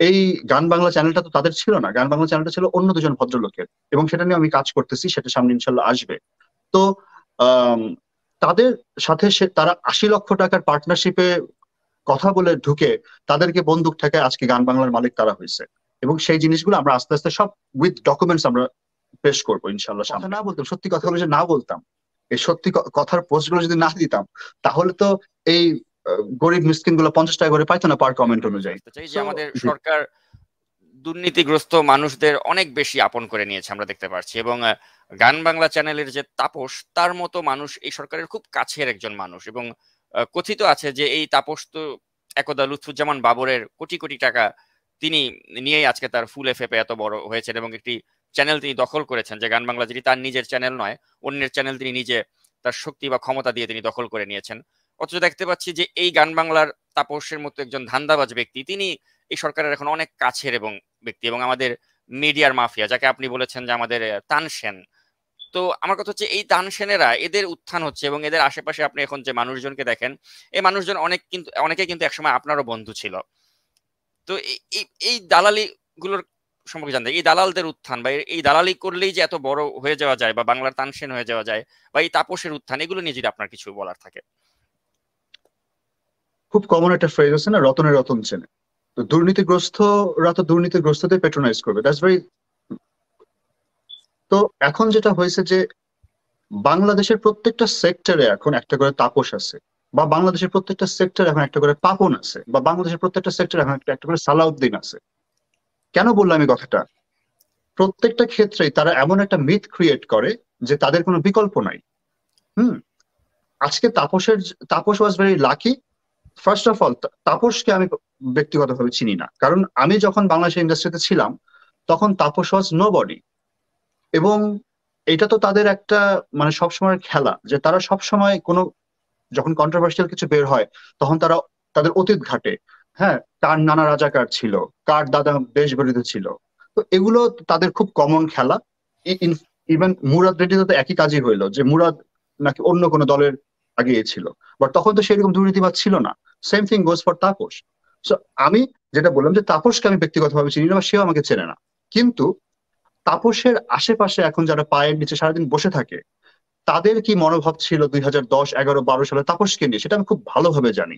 এই গান বাংলা চ্যানেলটা তো তাদের ছিল না। গান বাংলা চ্যানেলটা ছিল অন্য দুজন ভদ্রলোকের। এবং সেটা নিয়ে আমি কাজ করতেছি সেটা সামনে ইনশাল্লাহ আসবে। তো তাদের সাথে সে তারা আশি লক্ষ টাকার পার্টনারশিপে কথা বলে ঢুকে তাদেরকে বন্দুক থেকে আজকে গান বাংলার মালিক তারা হয়েছে। এবং সেই জিনিসগুলো আমরা আস্তে আস্তে সব উইথ ডকুমেন্টস আমরা পেশ করব ইনশাল্লাহ সামনে। না বলতাম সত্যি কথাগুলো যে না বলতাম এই সত্যি কথার পোস্টগুলো যদি না দিতাম তাহলে তো এই গরিব মিসকিনগুলো পঞ্চাশ টাকা করে পাইতো না পার কমেন্ট অনুযায়ী। যে আমাদের সরকার দুর্নীতিগ্রস্ত মানুষদের অনেক বেশি আপন করে নিয়েছে আমরা দেখতে পাচ্ছি এবং গান বাংলা চ্যানেলের যে তাপস তার মতো মানুষ এই সরকারের খুব কাছের একজন মানুষ। এবং কথিত আছে যে এই তাপস তো একদা লুৎফুজ্জামান বাবরের কোটি কোটি টাকা তিনি নিয়েই আজকে তার ফুল এফএপে এত বড় হয়েছেন এবং একটি চ্যানেল তিনি দখল করেছেন যে গান বাংলা যেটি তার নিজের চ্যানেল নয় অন্যের চ্যানেল তিনি নিজে তার শক্তি বা ক্ষমতা দিয়ে তিনি দখল করে নিয়েছেন। অথচ দেখতে পাচ্ছি যে এই গান বাংলার তাপসের মতো একজন ধান্দাবাজ ব্যক্তি। তিনি এই সরকারের এখন অনেক কাছের এবং ব্যক্তি এবং আমাদের মিডিয়ার মাফিয়া, যাকে আপনি বলেছেন যে আমাদের তানসেন তো আমার কথা হচ্ছে এই তানসেনেরা এদের উত্থান হচ্ছে এবং এদের আশেপাশে আপনি এখন যে মানুষজনকে দেখেন, এই মানুষজন অনেক কিন্তু, অনেকে কিন্তু একসময় আপনারও বন্ধু ছিল। তো এই এই দালালি গুলোর সম্পর্কে জানতে এই দালালদের উত্থান বা এই দালালি করলেই যে এত বড় হয়ে যাওয়া যায় বা বাংলার তানসেন হয়ে যাওয়া যায় বা এই তাপসের উত্থান, এগুলো নিয়ে যদি আপনার কিছু বলার থাকে। খুব কমন একটা ফ্রেজ আছে না, রতনের রতন চেনে। তো দুর্নীতিগ্রস্তরা তো দুর্নীতিগ্রস্তদের পেট্রোনাইজ করবে। দ্যাটস ভেরি তো এখন যেটা হয়েছে যে, বাংলাদেশের প্রত্যেকটা সেক্টরে এখন একটা করে তাপস আছে, বা বাংলাদেশের প্রত্যেকটা সেক্টর এখন একটা করে পাপন আছে, বা বাংলাদেশের প্রত্যেকটা সেক্টর এখন একটা করে সালাউদ্দিন আছে। কেন বললাম এই কথাটা? প্রত্যেকটা ক্ষেত্রেই তারা এমন একটা মিথ ক্রিয়েট করে যে তাদের কোনো বিকল্প নাই। হুম? আজকে তাপসের Tapas was very lucky first of all তাপসকে আমি ব্যক্তিগতভাবে চিনি না। কারণ আমি যখন বাংলাদেশের ইন্ডাস্ট্রিতে ছিলাম, তখন তাপস ওয়াজ নো বডি এবং এটা তো তাদের একটা মানে সবসময়ের খেলা, যে তারা সবসময় কোনো, যখন কন্ট্রোভার্সিয়াল কিছু বের হয়, তখন তারা তাদের অতীত ঘাটে। হ্যাঁ কার নানা রাজাকার ছিল, কার দাদা দেশ বিরোধী ছিল। তো এগুলো তাদের খুব কমন খেলা। ইভেন মুরাদ রেড্ডিতে তো একই কাজই হইল, যে মুরাদ নাকি অন্য কোনো দলের আগিয়েছিল। বাট তখন তো সেরকম দুর্নীতিবাদ ছিল না। Same thing goes for Tapas so আমি যেটা বললাম যে তাপসকে আমি ব্যক্তিগতভাবে চিনি না বা সেও আমাকে চেনে না। কিন্তু তাপসের আশেপাশে এখন যারা পায়ের নিচে সারাদিন বসে থাকে, তাদের কি মনোভাব ছিল দুই হাজার দশ, এগারো, বারো সালে তাপসকে নিয়ে? সেটা আমি খুব ভালোভাবে জানি।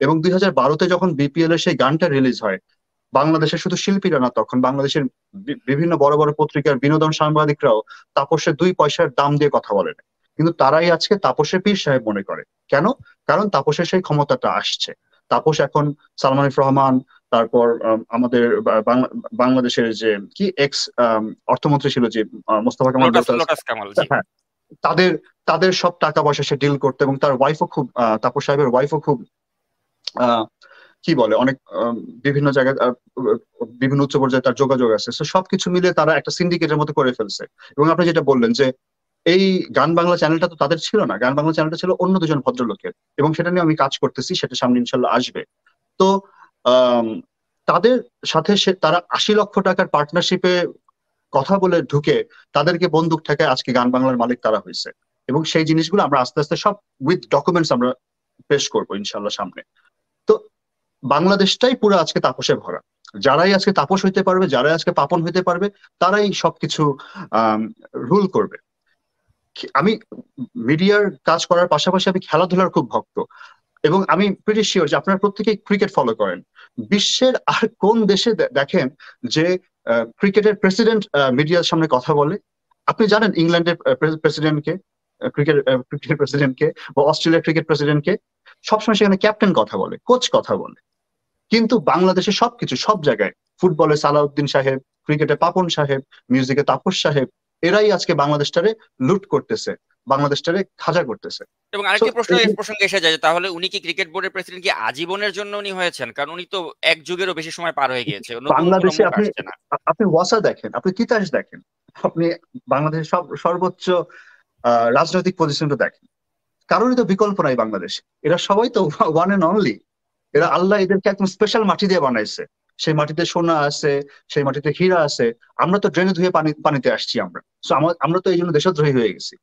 এবং দুই হাজার বারোতে যখন বিপিএল এর সেই গানটা রিলিজ হয়, বাংলাদেশের শুধু শিল্পীরা না তখন বাংলাদেশের বিভিন্ন বড় বড় পত্রিকার বিনোদন সাংবাদিকরাও তাপসের দুই পয়সার দাম দিয়ে কথা বলেন। কিন্তু তারাই আজকে তাপসের পীর সাহেব মনে করে। কেন? কারণ তাপসের সেই ক্ষমতাটা আসছে। তাপস এখন সালমান রহমান তারপর আমাদের বাংলাদেশের যে কি এক্স অর্থমন্ত্রী ছিল যে মোস্তফা কামাল হ্যাঁ। তাদের তাদের সব টাকা পয়সা সে ডিল করতে এবং তার ওয়াইফও খুব তাপস সাহেবের ওয়াইফও খুব কি বলে অনেক বিভিন্ন জায়গায় বিভিন্ন উচ্চ পর্যায়ে তার যোগাযোগ আছে। সবকিছু মিলে তারা একটা সিন্ডিকেটের মতো করে ফেলছে। এবং আপনি যেটা বললেন যে এই গান বাংলা চ্যানেলটা তো তাদের ছিল না। গান বাংলা চ্যানেলটা ছিল অন্য দুজন ভদ্রলোকের। এবং সেটা নিয়ে আমি কাজ করতেছি, সেটা সামনে ইনশাল্লাহ আসবে। তো তাদের সাথে সে, তারা আশি লক্ষ টাকার পার্টনারশিপে কথা বলে ঢুকে তাদেরকে বন্দুক থেকে আজকে গান বাংলার মালিক তারা হয়েছে। এবং সেই জিনিসগুলো আমরা আস্তে আস্তে সব উইথ ডকুমেন্টস আমরা পেশ করব ইনশাল্লাহ সামনে। তো, বাংলাদেশটাই পুরো আজকে তাপসে ভরা। যারাই আজকে তাপস হইতে পারবে, যারাই আজকে পাপন হইতে পারবে, তারাই সবকিছু রুল করবে। আমি মিডিয়ার কাজ করার পাশাপাশি আমি খেলাধুলার খুব ভক্ত। এবং আমি প্রিটি শিওর যে আপনারা প্রত্যেকেই ক্রিকেট ফলো করেন। বিশ্বের আর কোন দেশে দেখেন যে ক্রিকেটের প্রেসিডেন্ট মিডিয়ার সামনে কথা বলে। আপনি জানেন ইংল্যান্ডের প্রেসিডেন্টকে ক্রিকেট ক্রিকেট প্রেসিডেন্টকে বা অস্ট্রেলিয়ার ক্রিকেট প্রেসিডেন্টকে সবসময় সেখানে ক্যাপ্টেন কথা বলে কোচ কথা বলে। কিন্তু বাংলাদেশে সবকিছু সব জায়গায় ফুটবলে সালাউদ্দিন সাহেব ক্রিকেটে পাপন সাহেব মিউজিকে তাপস সাহেব এরাই আজকে বাংলাদেশটারে লুট করতেছে বাংলাদেশটারে খাজা করতেছে। এবং আরেকটি প্রশ্ন এই প্রসঙ্গে এসে যায় তাহলে উনি কি ক্রিকেট বোর্ডের প্রেসিডেন্ট কি আজীবনের জন্য উনি হয়েছেন? কারণ উনি তো এক যুগেরও বেশি সময় পার হয়ে গিয়েছে বাংলাদেশে আপনি আপনি ওয়াসা দেখেন আপনি তিতাস দেখেন আপনি বাংলাদেশের সব সর্বোচ্চ রাজনৈতিক পজিশনটা দেখেন। কারোরই তো বিকল্প নাই বাংলাদেশ। এরা সবাই তো ওয়ান এন্ড অনলি এরা আল্লাহ এদেরকে একদম স্পেশাল মাটি দিয়ে বানাইছে। সেই মাটিতে সোনা আছে, সেই মাটিতে হীরা আছে, আমরা তো ড্রেনে ধুয়ে পানি, পানিতে আসছি আমরা। সো আমরা তো এই জন্য দেশদ্রোহী হয়ে গেছি।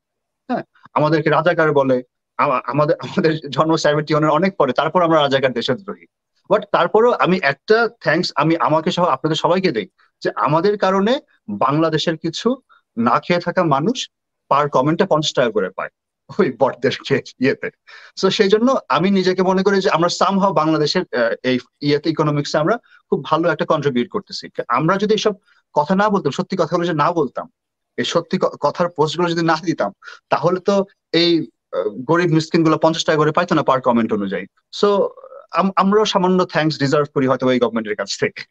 হ্যাঁ? আমাদেরকে রাজাকার বলে আমাদের আমাদের জন্ম সেভেন্টি অনেক পরে, তারপর আমরা রাজাকার, দেশদ্রোহী। বাট তারপরেও আমি একটা থ্যাঙ্কস আমি আমাকে সহ, আপনাদের সবাইকে দেই, যে আমাদের কারণে বাংলাদেশের কিছু না খেয়ে থাকা মানুষ পার কমেন্টে পঞ্চাশ টাকা করে পায়। ওই বটদের ইয়েতে। তো সেই জন্য আমি নিজেকে মনে করি যে আমরা সামহাও বাংলাদেশের এই ইয়েতে ইকোনমিক্সে আমরা খুব ভালো একটা কন্ট্রিবিউট করতেছি। আমরা যদি এসব কথা না বলতাম, সত্যি কথাগুলো যে না বলতাম, এই সত্যি কথার পোস্টগুলো যদি না দিতাম, তাহলে তো এই গরিব মিসকিনগুলো পঞ্চাশ টাকা করে পাইতো না পার কমেন্ট অনুযায়ী। সো আমরাও সামান্য থ্যাঙ্কস ডিজার্ভ করি হয়তো এই গভর্নমেন্টের কাছ থেকে।